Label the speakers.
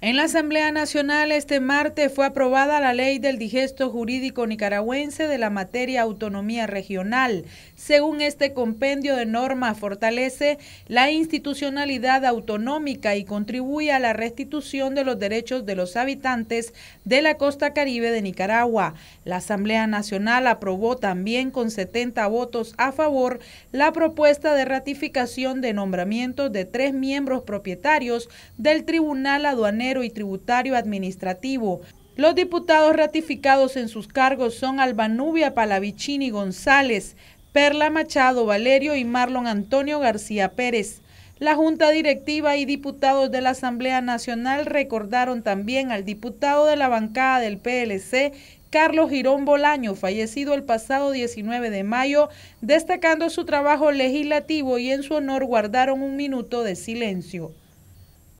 Speaker 1: En la Asamblea Nacional este martes fue aprobada la ley del digesto jurídico nicaragüense de la materia autonomía regional. Según este compendio de normas fortalece la institucionalidad autonómica y contribuye a la restitución de los derechos de los habitantes de la costa caribe de Nicaragua. La Asamblea Nacional aprobó también con 70 votos a favor la propuesta de ratificación de nombramientos de tres miembros propietarios del Tribunal Aduanero y Tributario Administrativo. Los diputados ratificados en sus cargos son Albanubia Palavicini González, Perla Machado Valerio y Marlon Antonio García Pérez. La Junta Directiva y diputados de la Asamblea Nacional recordaron también al diputado de la bancada del PLC, Carlos Girón Bolaño, fallecido el pasado 19 de mayo, destacando su trabajo legislativo y en su honor guardaron un minuto de silencio.